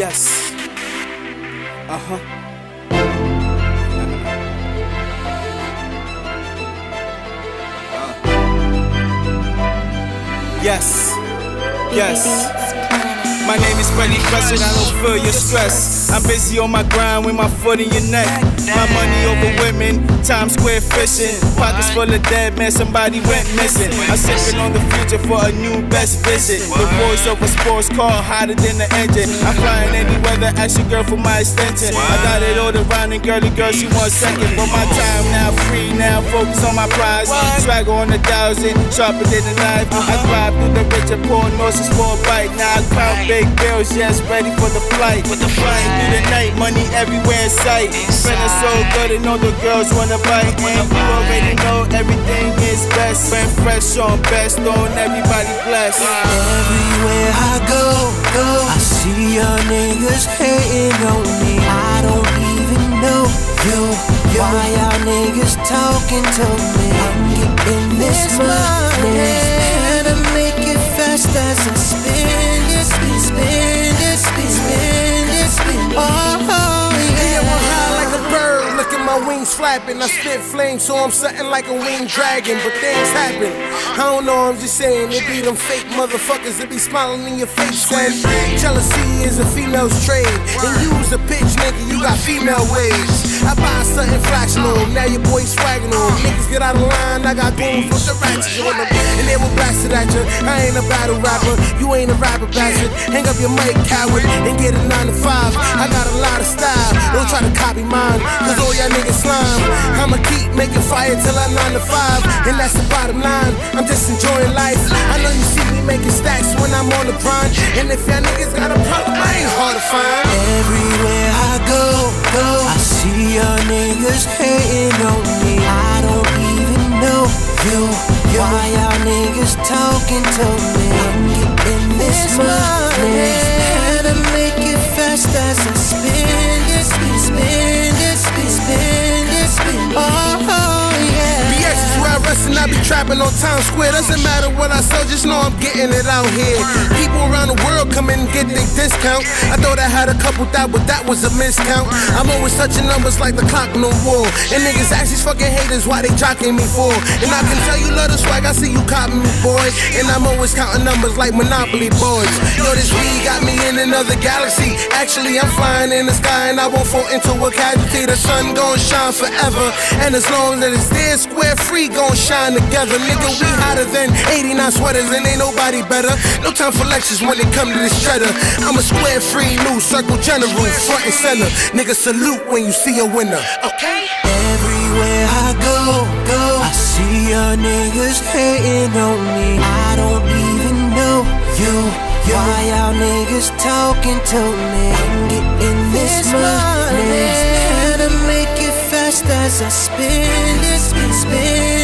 Yes. Uh huh. Yes. Yes. My name is Freddy Crescent, I don't feel your stress. I'm busy on my grind with my foot in your neck. My money over women, Times Square fishing. Pockets full of dead men, somebody went missing. I'm sipping on the future for a new best visit. The voice of a sports car, hotter than the engine. I'm flying any weather, ask your girl for my extension. I got it all around and girl, the girl, she wants second. But my time now free, now focus on my prize. Swag on a thousand, sharper than a knife. I drive through the rich and poor, nurses for a bite. Now I count big bills, yes, ready for the flight. With the flying through the night, money everywhere in sight. Feeling so good, and all the girls wanna bite. And you already know everything is best. When fresh on best, on everybody blessed. Everywhere I go, go, I see your niggas hating on me. I don't even know you. Why y'all niggas talking to me? I'm getting this money. Better make it fast as I spend my wings flapping. I spit flames, so I'm something like a winged dragon. But things happen. I don't know, I'm just saying. It be them fake motherfuckers that be smiling in your face. And jealousy is a female's trade. And you's a bitch, nigga, you got female ways. I buy something fractional, now your boy swagging on. Niggas get out of line, I got goons with the ratchets on them. And they will blast it at you. I ain't a battle rapper, you ain't a rapper bastard. Hang up your mic, coward, and get a 9 to 5. I got a lot of style, don't try to copy mine, cause all y'all niggas making fire till I'm 9 to 5, and that's the bottom line. I'm just enjoying life. I know you see me making stacks when I'm on the grind. And if y'all niggas got a problem, I ain't hard to find. Everywhere I go, go, I see your niggas hating on me. I don't even know you. Why y'all niggas talking to me? Trapping on Times Square. Doesn't matter what I sell, just know I'm getting it out here. People around the world come in and get their discount. I thought I had a couple that, but that was a miscount. I'm always touching numbers like the clock on the wall. And niggas ask these fucking haters why they jocking me for. And I can tell you love the swag, I see you copying me, boy. And I'm always counting numbers like Monopoly boys. Yo, this weed got me in another galaxy. Actually, I'm flying in the sky and I won't fall into a casualty. The sun gon' shine forever. And as long as it's there, square free gon' shine together. Nigga, we hotter than 89 sweaters and ain't nobody better. No time for lectures when it come to this shredder. I'm a square free new circle general, front and center. Nigga, salute when you see a winner. Okay? Everywhere I go, go, I see your niggas hating on me. I don't even know you. Why y'all niggas talking to me? I'm getting this money. Better make it fast as I spend it, spend, spend